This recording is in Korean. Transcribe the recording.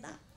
감사합니다.